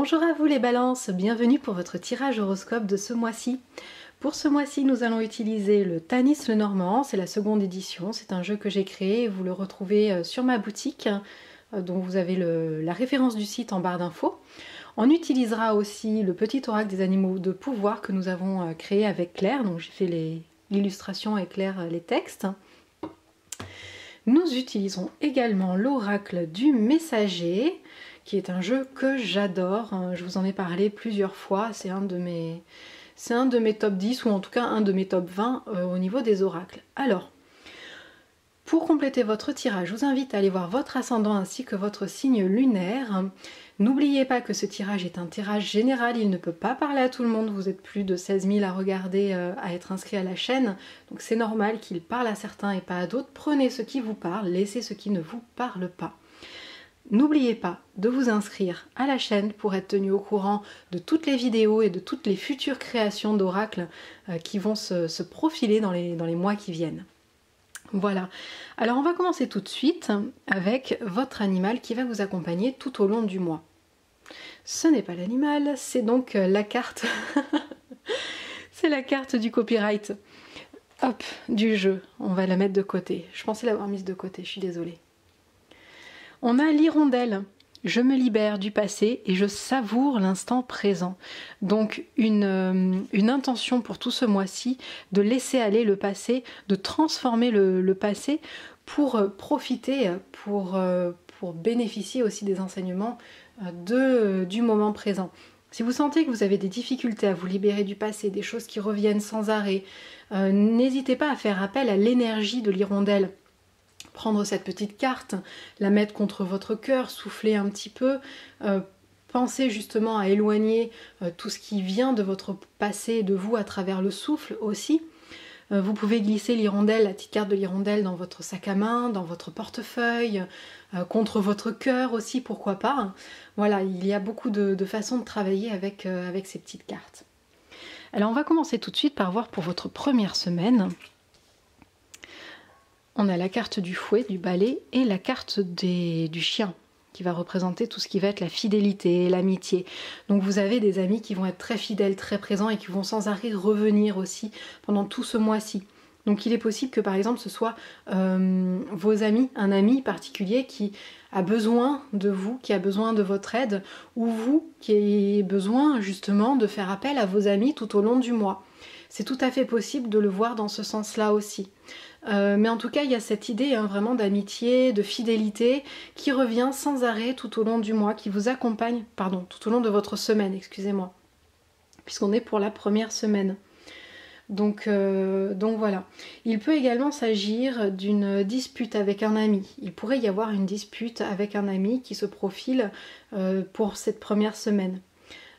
Bonjour à vous les balances, bienvenue pour votre tirage horoscope de ce mois-ci. Pour ce mois-ci, nous allons utiliser le Tanis le Normand, c'est la seconde édition, c'est un jeu que j'ai créé, vous le retrouvez euh, sur ma boutique, euh, dont vous avez la référence du site en barre d'infos. On utilisera aussi le petit oracle des animaux de pouvoir que nous avons euh, créé avec Claire, donc j'ai fait l'illustration et Claire les textes. Nous utilisons également l'oracle du messager, qui est un jeu que j'adore. Hein, je vous en ai parlé plusieurs fois. C'est un de mes. De mes top 10 ou en tout cas un de mes top 20 euh, au niveau des oracles. Alors, pour compléter votre tirage, je vous invite à aller voir votre ascendant ainsi que votre signe lunaire. N'oubliez pas que ce tirage est un tirage général, il ne peut pas parler à tout le monde, vous êtes plus de 16 000 à regarder, euh, à être inscrit à la chaîne, donc c'est normal qu'il parle à certains et pas à d'autres. Prenez ce qui vous parle, laissez ce qui ne vous parle pas. N'oubliez pas de vous inscrire à la chaîne pour être tenu au courant de toutes les vidéos et de toutes les futures créations d'oracles euh, qui vont se, profiler dans les, mois qui viennent. Voilà, alors on va commencer tout de suite avec votre animal qui va vous accompagner tout au long du mois. Ce n'est pas l'animal, c'est donc la carte. c'est la carte du copyright. Hop, du jeu. On va la mettre de côté. Je pensais l'avoir mise de côté, je suis désolée. On a l'hirondelle. Je me libère du passé et je savoure l'instant présent. Donc une, euh, intention pour tout ce mois-ci de laisser aller le passé, de transformer le, passé pour euh, profiter, pour, euh, pour, bénéficier aussi des enseignements de, du moment présent. Si vous sentez que vous avez des difficultés à vous libérer du passé, des choses qui reviennent sans arrêt, n'hésitez pas à faire appel à l'énergie de l'hirondelle prendre cette petite carte, la mettre contre votre cœur, souffler un petit peu, euh, pensez justement à éloigner euh, tout ce qui vient de votre passé de vous à travers le souffle aussi. Euh, vous pouvez glisser l'hirondelle, la petite carte de l'hirondelle dans votre sac à main, dans votre portefeuille, contre votre cœur aussi, pourquoi pas. Voilà, il y a beaucoup de, de façons de travailler avec, avec ces petites cartes. Alors on va commencer tout de suite par voir pour votre première semaine on a la carte du fouet, du balai, et la carte du chien, qui va représenter tout ce qui va être la fidélité, l'amitié. Donc vous avez des amis qui vont être très fidèles, très présents et qui vont sans arrêt revenir aussi pendant tout ce mois-ci. Donc il est possible que par exemple ce soit euh, vos amis, un ami particulier qui a besoin de vous, qui a besoin de votre aide, ou vous qui avez besoin justement de faire appel à vos amis tout au long du mois. C'est tout à fait possible de le voir dans ce sens-là aussi. Euh, mais en tout cas, il y a cette idée hein, vraiment d'amitié, de fidélité qui revient sans arrêt tout au long du mois, qui vous accompagne, pardon, tout au long de votre semaine, excusez-moi, puisqu'on est pour la première semaine. Donc, euh, voilà. Il peut également s'agir d'une dispute avec un ami. Il pourrait y avoir une dispute avec un ami qui se profile euh, pour cette première semaine.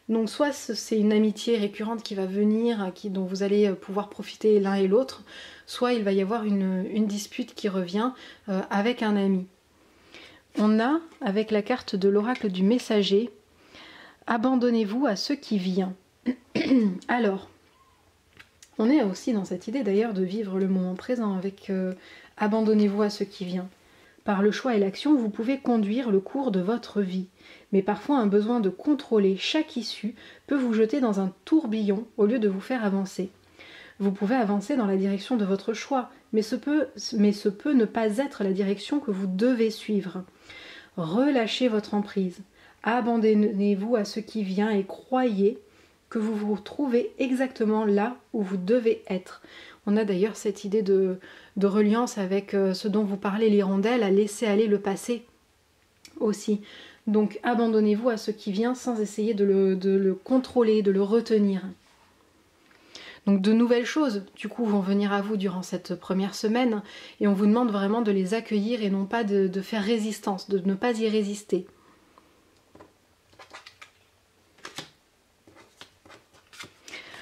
Donc soit c'est une amitié récurrente qui va venir, dont vous allez pouvoir profiter l'un et l'autre, soit il va y avoir une, dispute qui revient euh, avec un ami. On a, avec la carte de l'oracle du messager, abandonnez-vous à ce qui vient. Alors, on est aussi dans cette idée d'ailleurs de vivre le moment présent avec euh, abandonnez-vous à ce qui vient. Par le choix et l'action, vous pouvez conduire le cours de votre vie, mais parfois un besoin de contrôler chaque issue peut vous jeter dans un tourbillon au lieu de vous faire avancer. Vous pouvez avancer dans la direction de votre choix, mais ce peut, mais ce peut ne pas être la direction que vous devez suivre. Relâchez votre emprise, abandonnez-vous à ce qui vient et croyez que vous vous trouvez exactement là où vous devez être. On a d'ailleurs cette idée de, de reliance avec euh, ce dont vous parlez l'hirondelle, à laisser aller le passé aussi. Donc abandonnez-vous à ce qui vient sans essayer de le, de le contrôler, de le retenir. Donc de nouvelles choses, du coup, vont venir à vous durant cette première semaine et on vous demande vraiment de les accueillir et non pas de, faire résistance, de ne pas y résister.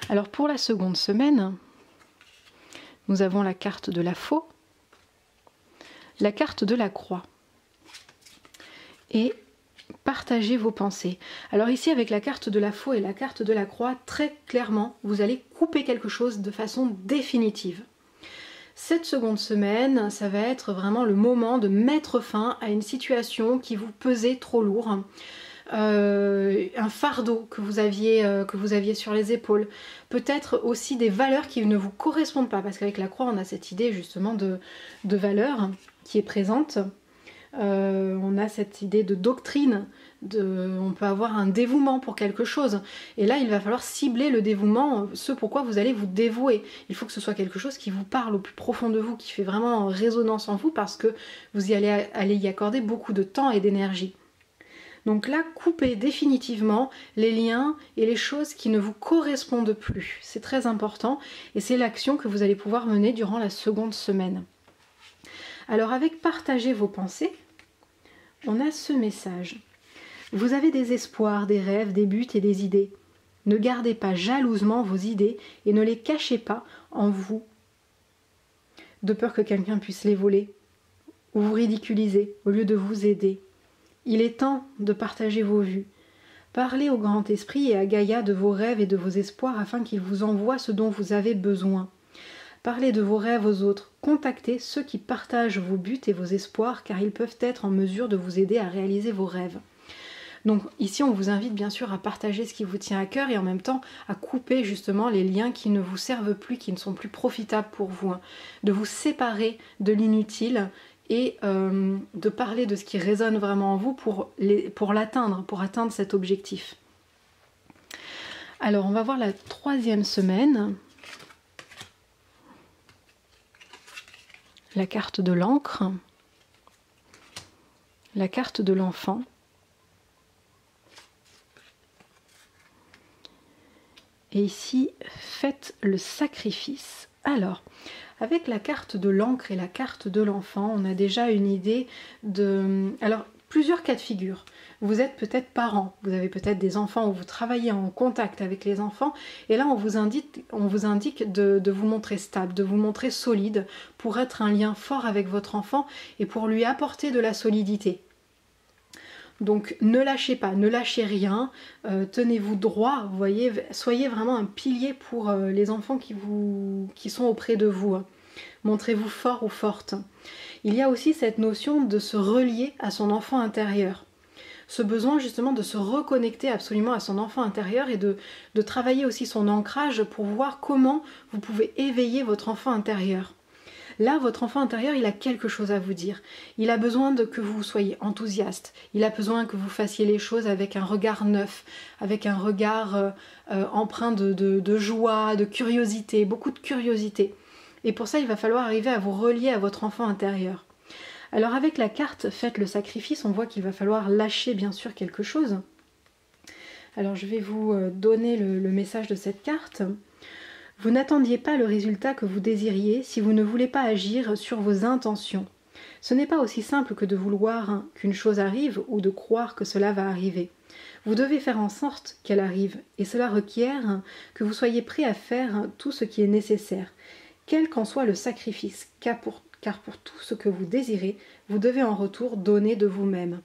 Alors pour la seconde semaine, nous avons la carte de la faux, la carte de la croix et partagez vos pensées. Alors ici avec la carte de la faux et la carte de la croix, très clairement, vous allez couper quelque chose de façon définitive. Cette seconde semaine, ça va être vraiment le moment de mettre fin à une situation qui vous pesait trop lourd. Euh, un fardeau que vous, aviez, euh, que vous aviez sur les épaules, peut-être aussi des valeurs qui ne vous correspondent pas, parce qu'avec la croix, on a cette idée justement de, de valeur qui est présente. Euh, on a cette idée de doctrine, de, on peut avoir un dévouement pour quelque chose. Et là, il va falloir cibler le dévouement, ce pourquoi vous allez vous dévouer. Il faut que ce soit quelque chose qui vous parle au plus profond de vous, qui fait vraiment résonance en vous, parce que vous y allez, aller y accorder beaucoup de temps et d'énergie. Donc là, coupez définitivement les liens et les choses qui ne vous correspondent plus. C'est très important et c'est l'action que vous allez pouvoir mener durant la seconde semaine. Alors avec partager vos pensées, on a ce message. Vous avez des espoirs, des rêves, des buts et des idées. Ne gardez pas jalousement vos idées et ne les cachez pas en vous, de peur que quelqu'un puisse les voler ou vous ridiculiser au lieu de vous aider. Il est temps de partager vos vues. Parlez au grand esprit et à Gaïa de vos rêves et de vos espoirs afin qu'il vous envoie ce dont vous avez besoin. Parlez de vos rêves aux autres. Contactez ceux qui partagent vos buts et vos espoirs car ils peuvent être en mesure de vous aider à réaliser vos rêves. Donc ici, on vous invite bien sûr à partager ce qui vous tient à cœur et en même temps à couper justement les liens qui ne vous servent plus, qui ne sont plus profitables pour vous. Hein. De vous séparer de l'inutile et euh, de parler de ce qui résonne vraiment en vous pour, pour l'atteindre, pour atteindre cet objectif. Alors on va voir la troisième semaine. La carte de l'encre, la carte de l'enfant. Et ici, faites le sacrifice. Alors, avec la carte de l'encre et la carte de l'enfant, on a déjà une idée de... Alors, plusieurs cas de figure. Vous êtes peut-être parent, vous avez peut-être des enfants ou vous travaillez en contact avec les enfants, et là on vous indique, de, vous montrer stable, de vous montrer solide pour être un lien fort avec votre enfant et pour lui apporter de la solidité. Donc ne lâchez pas, ne lâchez rien, euh, tenez-vous droit, voyez, soyez vraiment un pilier pour euh, les enfants qui, vous, qui sont auprès de vous. Hein. Montrez-vous fort ou forte. Il y a aussi cette notion de se relier à son enfant intérieur. Ce besoin justement de se reconnecter absolument à son enfant intérieur et de, de travailler aussi son ancrage pour voir comment vous pouvez éveiller votre enfant intérieur. Là, votre enfant intérieur, il a quelque chose à vous dire. Il a besoin que vous soyez enthousiaste. Il a besoin que vous fassiez les choses avec un regard neuf, avec un regard euh, euh, empreint de, joie, de curiosité, beaucoup de curiosité. Et pour ça, il va falloir arriver à vous relier à votre enfant intérieur. Alors avec la carte Faites le sacrifice, on voit qu'il va falloir lâcher bien sûr quelque chose. Alors je vais vous euh, donner le message de cette carte. Vous n'attendiez pas le résultat que vous désiriez si vous ne voulez pas agir sur vos intentions. Ce n'est pas aussi simple que de vouloir qu'une chose arrive ou de croire que cela va arriver. Vous devez faire en sorte qu'elle arrive, et cela requiert que vous soyez prêt à faire tout ce qui est nécessaire, quel qu'en soit le sacrifice, car pour, tout ce que vous désirez, vous devez en retour donner de vous-même.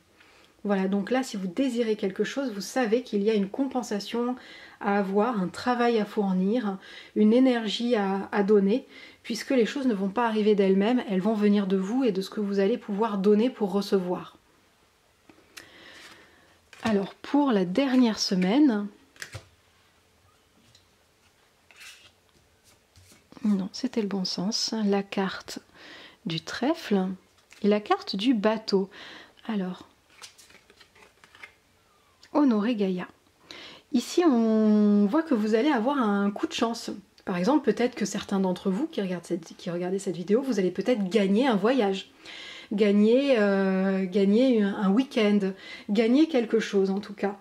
Voilà, donc là, si vous désirez quelque chose, vous savez qu'il y a une compensation à avoir, un travail à fournir, une énergie à, donner, puisque les choses ne vont pas arriver d'elles-mêmes, elles vont venir de vous et de ce que vous allez pouvoir donner pour recevoir. Alors pour la dernière semaine, non, c'était le bon sens, la carte du trèfle et la carte du bateau. Alors, honorer Gaïa. Ici, on voit que vous allez avoir un coup de chance. Par exemple, peut-être que certains d'entre vous qui regardent cette, qui regardaient cette vidéo, vous allez peut-être gagner un voyage, gagner, euh, un week-end, gagner quelque chose en tout cas.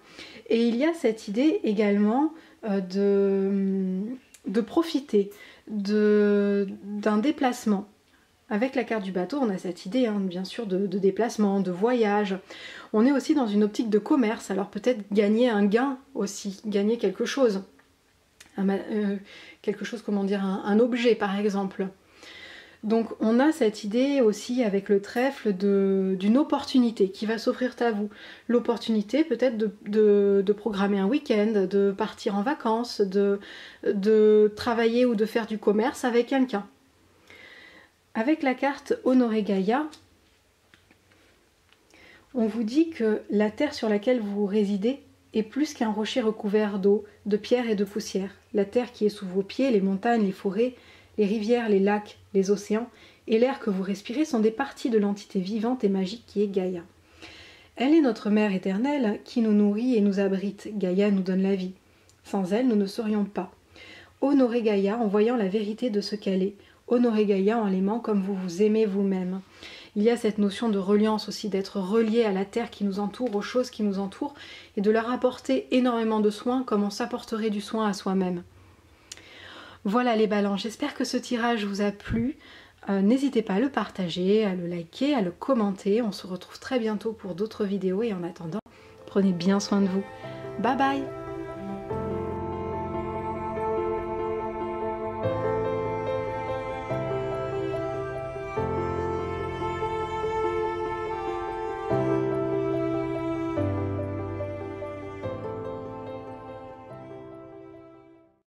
Et il y a cette idée également euh, de profiter d'un déplacement. Avec la carte du bateau, on a cette idée, hein, bien sûr, de, déplacement, de voyage. On est aussi dans une optique de commerce, alors peut-être gagner un gain aussi, gagner quelque chose. Euh, quelque chose, comment dire, un, objet par exemple. Donc on a cette idée aussi avec le trèfle d'une opportunité qui va s'offrir à vous. L'opportunité peut-être de, programmer un week-end, de partir en vacances, de travailler ou de faire du commerce avec quelqu'un. Avec la carte Honoré Gaïa, On vous dit que la terre sur laquelle vous résidez est plus qu'un rocher recouvert d'eau, de pierres et de poussière. La terre qui est sous vos pieds, les montagnes, les forêts, les rivières, les lacs, les océans et l'air que vous respirez sont des parties de l'entité vivante et magique qui est Gaïa. Elle est notre mère éternelle qui nous nourrit et nous abrite. Gaïa nous donne la vie. Sans elle, nous ne serions pas. Honorez Gaïa en voyant la vérité de ce qu'elle est. Honorez Gaïa en l'aimant comme vous vous aimez vous-même. Il y a cette notion de reliance aussi, d'être relié à la terre qui nous entoure, aux choses qui nous entourent, et de leur apporter énormément de soins comme on s'apporterait du soin à soi-même. Voilà les ballons, j'espère que ce tirage vous a plu. Euh, n'hésitez pas à le partager, à le liker, à le commenter. On se retrouve très bientôt pour d'autres vidéos et en attendant, prenez bien soin de vous. Bye bye